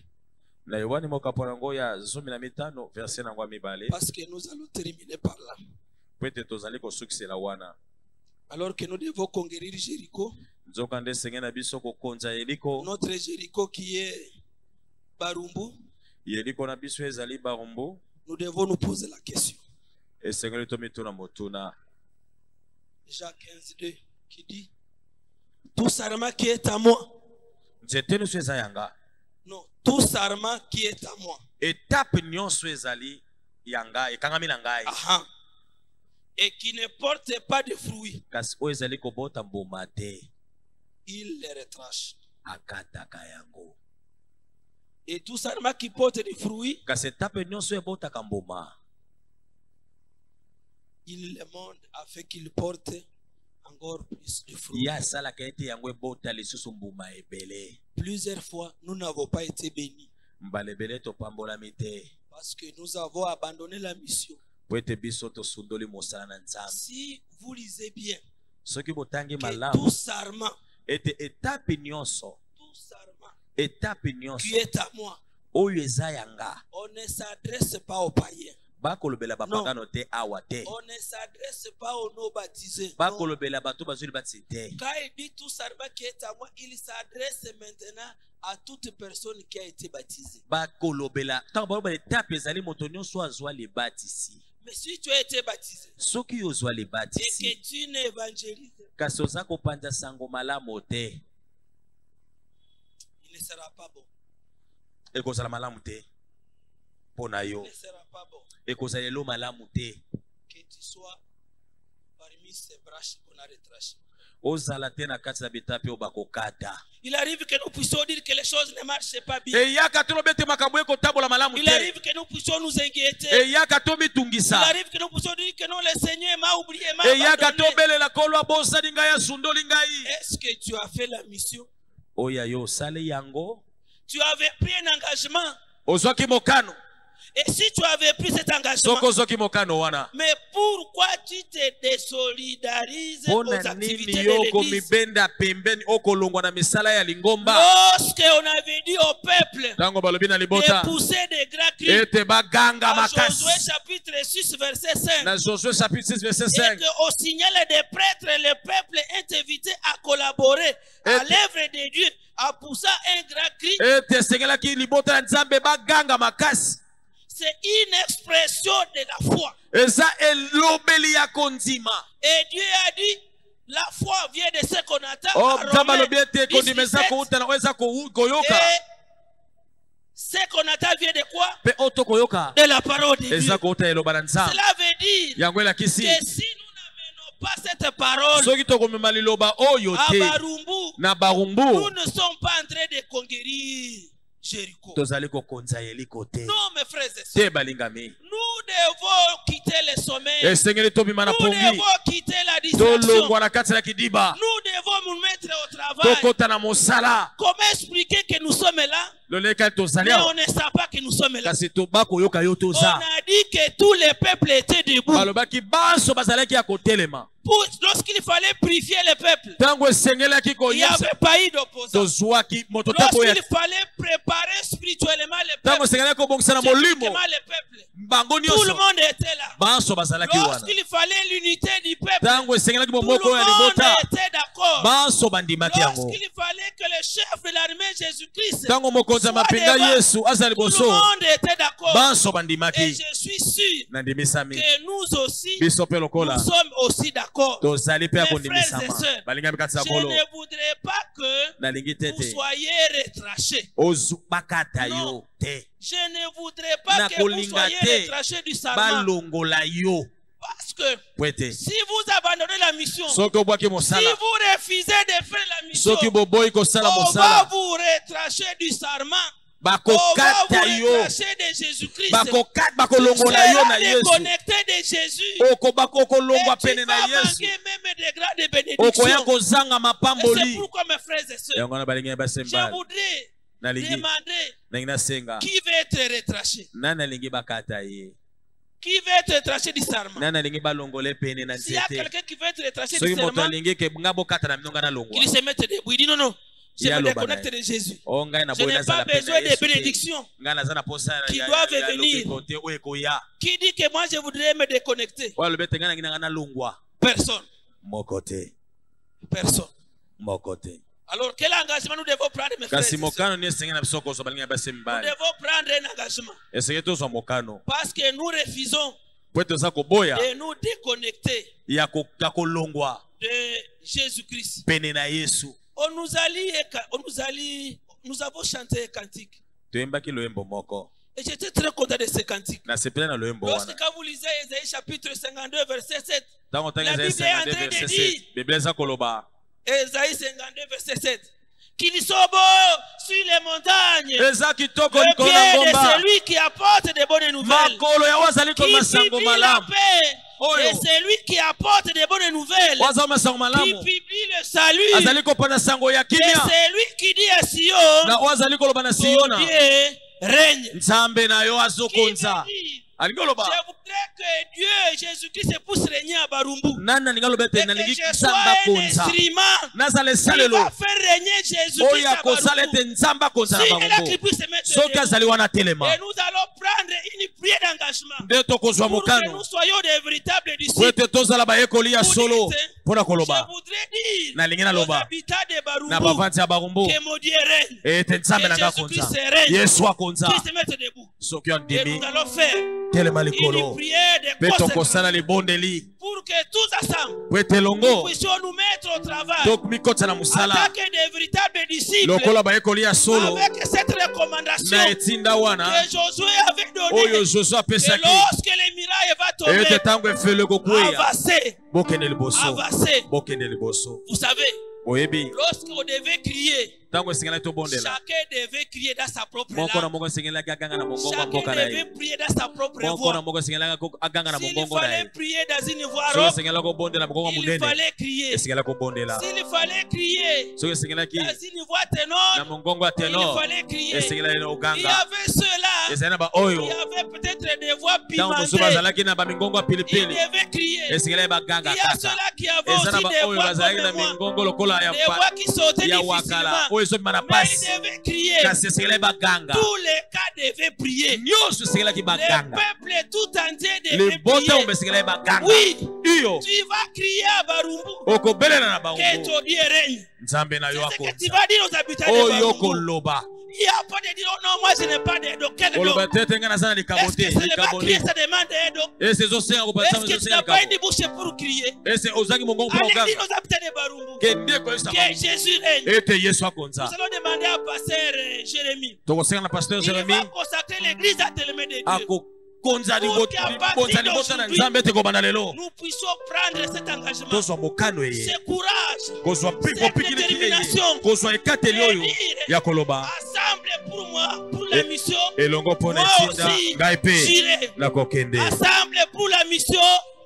na yohani mokapo yango ya zomi na mitano verse nango ya mibale. Parce que nous allons terminer par là. po ete tozali kosukisela wana Alors que nous devons conquérir Jéricho. nzoka nde esengeli na biso kokonza yeliko Notre Jéricho qui est Barumbu. yeliko na biso ezali barumbu Nous devons nous poser la question. esengeli tomituna motuna Jean 15, 2 qui dit Tout sarment qui est à moi. nzete nyonso eza yanga Non, tout sarment qui est à moi. etape nyonso ezali yanga ekangami na ngai Aha. Et qui ne porte pas de fruits, il les retranche. Et tout sarment qui porte des fruits, il le monde afin qu'il porte encore plus de fruits. Plusieurs fois, nous n'avons pas été bénis parce que nous avons abandonné la mission. Si vous lisez bien, soki botangi malamu ete etape nyonso etape qui nyonso est à moi, oyo eza yanga on ne s'adresse pas aux païens. bakolobela bapagano te awa te On ne s'adresse pas aux non baptisés. Non. bakolobela bato bazwi libatisi te Quand il dit tout sarment qui est à moi, il s'adresse maintenant à toute personne qui a été baptisée. bakolobela ntango balobela etape ezali moto nyonso azwa libatisi Mais si tu as été baptisé soki ozwa et que tu n'évangélises, kasi oza kopanza sango malamu te il ne sera pas bon. ekozala malamu te mpo na Il yo ne sera pas bon ekozala elo malamu te que tu sois parmi ces branches qu'on a retranchées. Ozala te na kati na bitape oyo bakokata Il arrive que nous puissions dire que les choses ne marchent pas bien. eyaka tolobi ete makambo ekotambola malamu Il arrive que nous puissions nous inquiéter. Il arrive que nous puissions dire que non, le Seigneur m'a oublié, m'a Est-ce que tu as fait la mission? Oyo yo osali yango. Tu avais pris un engagement. Et si tu avais pris cet engagement, mais pourquoi tu te désolidarises aux activités de l'église? lingomba. Lorsqu'on avait dit au peuple de pousser des grands cris, à Josué chapitre 6, verset 5, na josué chapitre 6 verset et 5 qu'au signal des prêtres, le peuple est invité à collaborer à Et- l'œuvre de Dieu en poussant un grand cri. C'est une expression de la foi. eza elobeli ya kondima Et Dieu a dit, la foi vient de ce qu'on attend. o à nzambe Romains alobi ete 10, kondima eza 17. kouta na oyo eza kowu- koyoka Et ce qu'on attend vient de quoi? De la parole de Dieu. eza Cela veut dire yango que si nous n'amenons pas cette parole soki tokomema liloba oyo à te Barumbu, na nous ne sommes pas en train de conquérir Jéricho. tozali kokonza yeriko te. Non, mes frères et te sœurs, balingami. Nous devons quitter esengeli tobima na Nous pongi. devons quitter la distraction. tolongwa na kati na kidiba. Nous devons nous mettre au travail. tokota na mosala. Comment expliquer que nous sommes là, loleka tozali mais on ne sait pas que nous sommes là. Kasi toba koyoka yo On toza a dit que tous les peuples étaient debout. balobaki banso bazalaki ya kotelema Pour- Lorsqu'il fallait purifier le peuple, il n'y avait pas eu d'opposant. Lorsqu'il fallait préparer spirituellement le peuple, spirituellement le tout le monde était là. Lorsqu'il fallait l'unité du peuple, tout le monde était d'accord. Lorsqu'il fallait que le chef de l'armée Jésus-Christ soit devant, tout le monde était d'accord. Et je suis sûr que nous aussi, nous sommes aussi d'accord. Mes frères et sœurs, Je ne voudrais pas que vous soyez retrachés. Non. Je ne voudrais pas que vous soyez retrachés du yo. Parce que si vous abandonnez la mission, si vous refusez de faire la mission, on va vous retracher du serment. Bakokata vous yo. bakolongola yo na Sera yesu. déconnecté de Jésus. okobaka Et okolongwa tu pene na yesu. manquer même des grades de okoya bénédiction. kozanga mapamboli. yango wana balingi je basembali. Voudrais nalingi. nasenga. qui veut être retraché. nani alingi bakata ye. Qui veut être pene na S'il y a quelqu'un qui veut être na nalongwa qu'il se mette debout. Il dit non, non, je Ya me déconnecte de Jésus. Je n'ai pas besoin de yesu te bénédiction. ngai naza na posa ya- Qui doivent venir. Qui dit que moi je voudrais me déconnecter? Personne. Personne. Alors quel engagement nous devons prendre, mes frères Nous devons prendre un engagement. Parce que nous refusons de nous déconnecter de Jésus-Christ. On nous a on nous a nous avons chanté un cantique. Et j'étais très content de ce cantique. Lorsque vous lisez Ésaïe chapitre 52, verset 7, ntango La Bible est en train de dire- 7 biblia eza koloba Ésaïe 52, verset 7, beaux sur les montagnes, eza kitoko le pied de celui qui apporte des bonnes nouvelles, makolo ya oyo azali qui ko masango publie la malamu. paix, Oyo. et celui qui apporte des bonnes nouvelles, qui publie le salut, azali kopanda sango ya et kimia celui qui dit à Sion, na Dieu règne. nzambe na yo azokonza. Je que Dieu et Jésus-Christ épousent régner à Barumbu. Et que je sois un instrument qui va faire régner Jésus-Christ à Barumbu. Si elle a qu'il puisse mettre et nous allons prendre une prière d'engagement pour que nous soyons des véritables disciples. Pour dire, je voudrais dire aux habitants de Barumbu que mon Dieu règne et Jésus-Christ règne. Qu'il se mette debout. Et nous allons faire une likolo prière de mpe tokosala consécration libondeli pour que tous ensemble po ete longo. puissions nous mettre au travail. Tomikota na mosala tant que des véritables disciples. Lokola bayekoli ya solo. Avec cette recommandation na etinda wana que Josué avait oyo donnée josu que apesaki lorsque les mirailles va ete tomber, ntango efelo ekokweya avancer, bokende liboso bokende liboso Vous ntango esengelaki tobondela chacun devait crier dans sa propre moko na langue. moko esengelaki aganga na mongongo mboka na devait ye. prier dans sa propre moko na voix. moko esengelaki aganga na S'il mongongo na fallait ye. prier dans une voix soki rauque, esengelaki kobondela mongongo il monene fallait crier. esengelaki kobondela. S'il fallait crier soki na mongongo ya tenor esengelaki oganga. ezali baoyo ntango mosusu bazalaki na bamingongo ya pilipili. Esengelaki baganga kaka. eza na baoyo bazalaki na mingongo lokola ya wakala. oyo ezobima na pasi kasi esengelaki baganga. Nyonso esengelaki baganga. libota mombe esengelaki baganga. Iyo. Okobelela na bango nzambe na yo akoyooyo oh, koloba oloba te te ngai naza na likambo te ese ezosenga kobaese ozangi mongongo mpo mokangakende koyebisaaete yesu akonza. Tokosenga na paster jérémi akoki Pour na nzambe ete kobanda lelo. Nous puissions prendre cet engagement. tozwa mokano eye Ce courage. kozwa Cette eye détermination. kozwa ekateli Et oyo dire, ya koloba. Assemble pour moi la Et- mission, elongo moi etinda aussi, ngai mpe j'irai. nakokende Assemble pour la mission,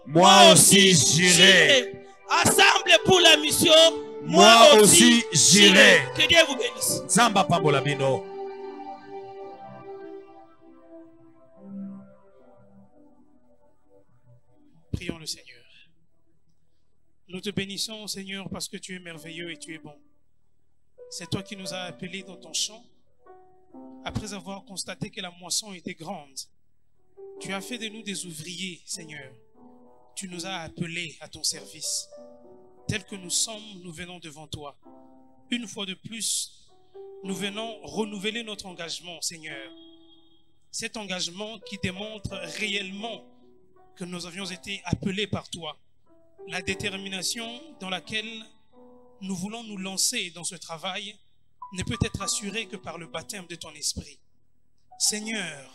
moi aussi j'irai. Assemble pour la mission, Moi aussi, j'irai. Que Dieu vous bénisse. nzambe apambola bino Prions le Seigneur. Nous te bénissons, Seigneur, parce que tu es merveilleux et tu es bon. C'est toi qui nous as appelés dans ton champ. Après avoir constaté que la moisson était grande, tu as fait de nous des ouvriers, Seigneur. Tu nous as appelés à ton service. Tel que nous sommes, nous venons devant toi. Une fois de plus, nous venons renouveler notre engagement, Seigneur. Cet engagement qui démontre réellement que nous avions été appelés par toi. La détermination dans laquelle nous voulons nous lancer dans ce travail ne peut être assurée que par le baptême de ton esprit. Seigneur,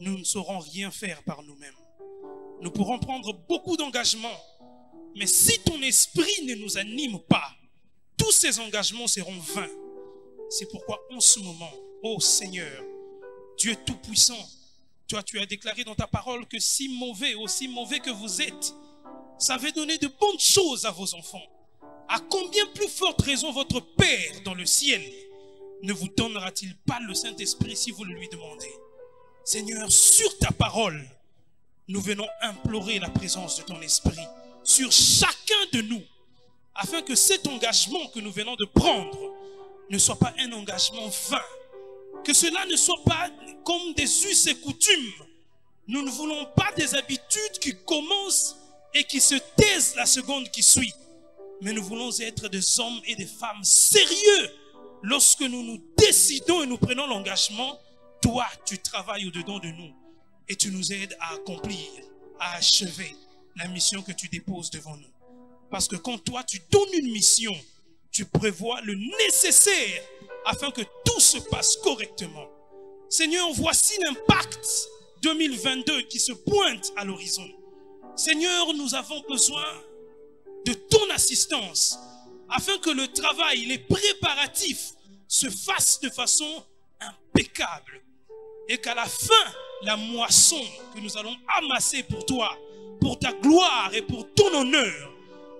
nous ne saurons rien faire par nous-mêmes. Nous pourrons prendre beaucoup d'engagements, mais si ton esprit ne nous anime pas, tous ces engagements seront vains. C'est pourquoi en ce moment, ô Seigneur, Dieu Tout-Puissant, toi tu as déclaré dans ta parole que si mauvais, aussi mauvais que vous êtes, savez donner de bonnes choses à vos enfants. À combien plus forte raison votre Père dans le ciel ne vous donnera-t-il pas le Saint-Esprit si vous le lui demandez? Seigneur, sur ta parole, nous venons implorer la présence de ton Esprit sur chacun de nous, afin que cet engagement que nous venons de prendre ne soit pas un engagement vain, que cela ne soit pas comme des us et coutumes. Nous ne voulons pas des habitudes qui commencent et qui se taisent la seconde qui suit, mais nous voulons être des hommes et des femmes sérieux lorsque nous nous décidons et nous prenons l'engagement. Toi, tu travailles au-dedans de nous et tu nous aides à accomplir, à achever la mission que tu déposes devant nous. Parce que quand toi, tu donnes une mission, tu prévois le nécessaire afin que tout se passe correctement. Seigneur, voici l'impact 2022 qui se pointe à l'horizon. Seigneur, nous avons besoin de ton assistance afin que le travail, les préparatifs se fassent de façon impeccable et qu'à la fin, la moisson que nous allons amasser pour toi, pour ta gloire et pour ton honneur,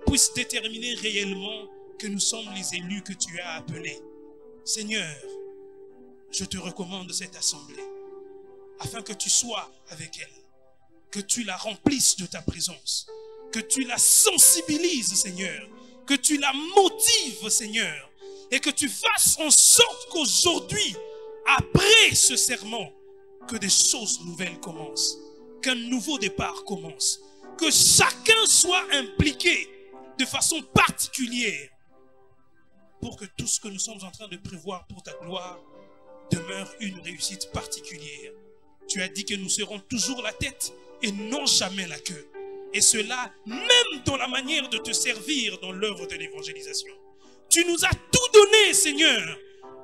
puisse déterminer réellement que nous sommes les élus que tu as appelés. Seigneur, je te recommande cette assemblée afin que tu sois avec elle, que tu la remplisses de ta présence, que tu la sensibilises, Seigneur, que tu la motives, Seigneur, et que tu fasses en sorte qu'aujourd'hui, après ce serment, que des choses nouvelles commencent, qu'un nouveau départ commence, que chacun soit impliqué de façon particulière pour que tout ce que nous sommes en train de prévoir pour ta gloire demeure une réussite particulière. Tu as dit que nous serons toujours la tête et non jamais la queue. Et cela même dans la manière de te servir dans l'œuvre de l'évangélisation. Tu nous as tout donné, Seigneur.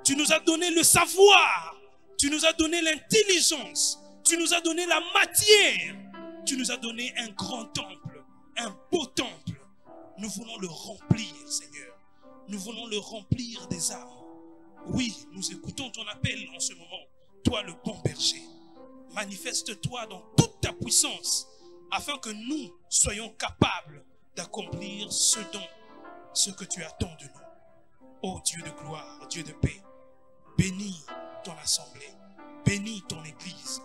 Tu nous as donné le savoir. Tu nous as donné l'intelligence. Tu nous as donné la matière. Tu nous as donné un grand temple, un beau temple. Nous voulons le remplir, Seigneur. Nous voulons le remplir des âmes. Oui, nous écoutons ton appel en ce moment. Toi, le bon berger, manifeste-toi dans toute ta puissance afin que nous soyons capables d'accomplir ce don, ce que tu attends de nous. Ô Dieu de gloire, Dieu de paix, bénis ton assemblée, bénis ton église,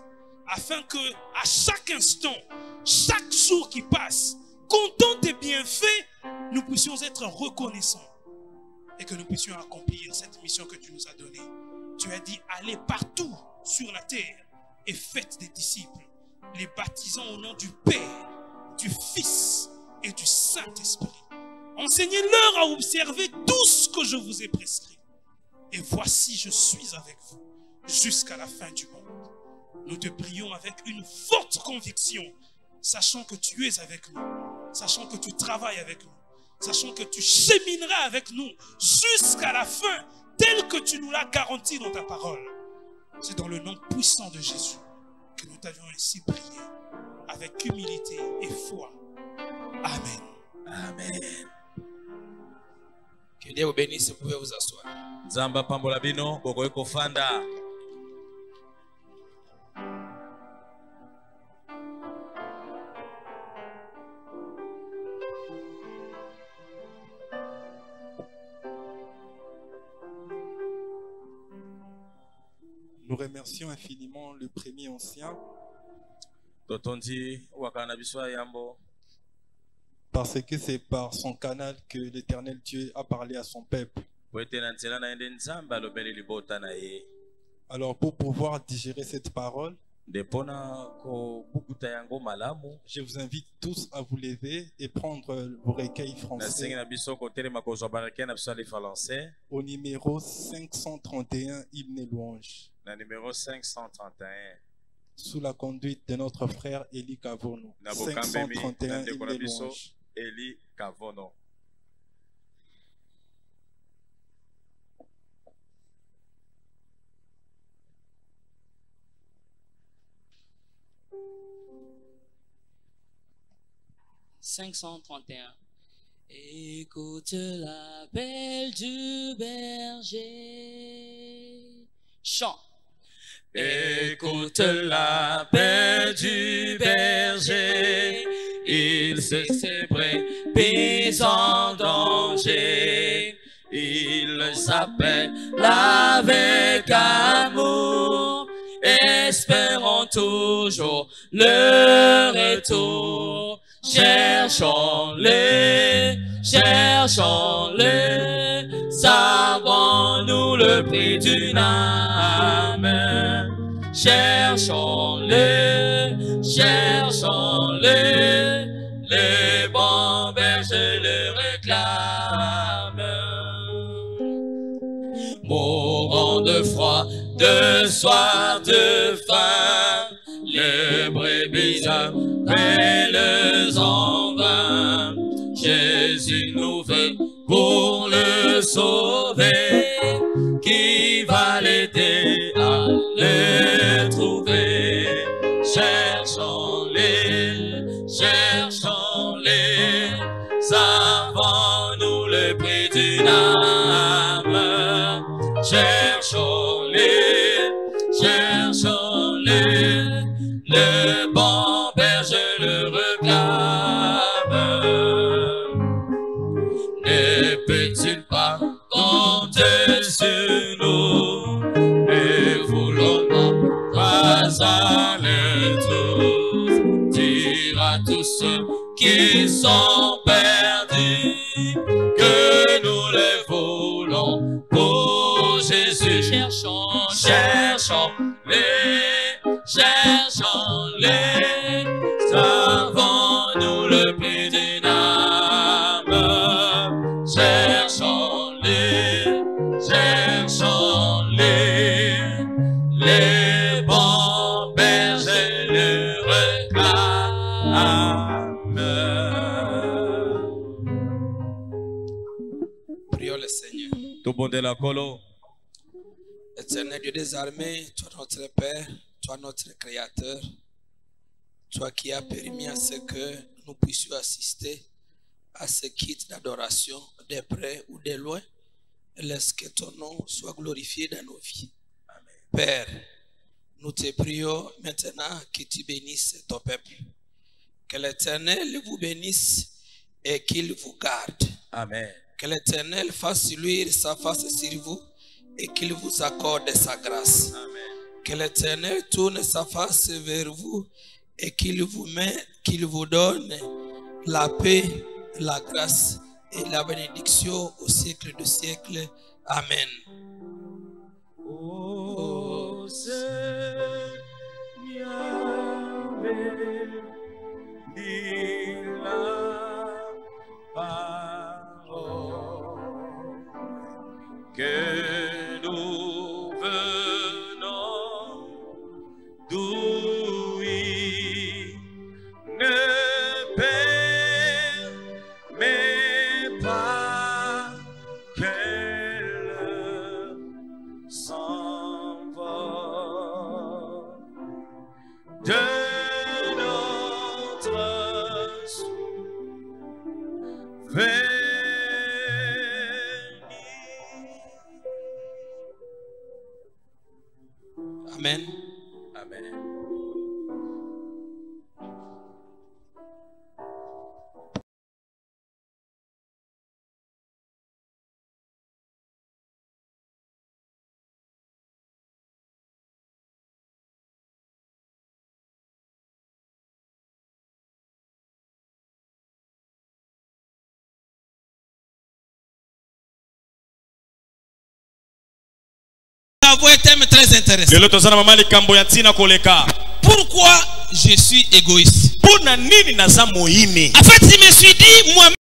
afin que à chaque instant, chaque jour qui passe, content tes bienfaits, nous puissions être reconnaissants et que nous puissions accomplir cette mission que tu nous as donnée. Tu as dit, allez partout sur la terre et faites des disciples, les baptisant au nom du Père, du Fils et du Saint-Esprit. Enseignez-leur à observer tout ce que je vous ai prescrit. Et voici, je suis avec vous jusqu'à la fin du monde. Nous te prions avec une forte conviction, sachant que tu es avec nous, sachant que tu travailles avec nous, sachant que tu chemineras avec nous jusqu'à la fin, tel que tu nous l'as garanti dans ta parole. C'est dans le nom puissant de Jésus que nous t'avions ainsi prié, avec humilité et foi. Amen. amen Que Dieu vous bénisse, vous pouvez vous asseoir. bino bokoki remercions infiniment le premier ancien. Parce que c'est par son canal que l'éternel Dieu a parlé à son peuple. Alors pour pouvoir digérer cette parole, je vous invite tous à vous lever et prendre vos recueils français. au numéro 531 Hymne et louange na numero 531 sous la conduite de notre frère Eli Kavono. Na bokambemi, 531 na ndeko na Hymne et biso. louange. eli kavono « 531. Écoute l'appel du berger. Chant. Écoute l'appel du berger, il sait ses brebis en danger. Il s'appelle avec amour, espérons toujours le retour. Cherchons-les, cherchons-les, savons-nous le prix d'une âme. Cherchons-les, cherchons-les, les bons bergers les réclament. Mourant de froid, de soif, de faim, tobondela nkolo Éternel Dieu des armées, toi notre Père, toi notre Créateur, toi qui as permis à ce que nous puissions assister à ce kit d'adoration, de près ou de loin, laisse que ton nom soit glorifié dans nos vies. Père, nous te prions maintenant que tu bénisses ton peuple. Que l'Éternel vous bénisse et qu'il vous garde. amen Que l'Éternel fasse luire sa face sur vous et qu'il vous accorde sa grâce. Que l'Éternel tourne sa face vers vous et qu'il vous met, qu'il vous donne la paix, la grâce et la bénédiction au siècle de siècle. Amen. Avons un thème très intéressant. Pourquoi je suis égoïste? En fait, je me suis dit, moi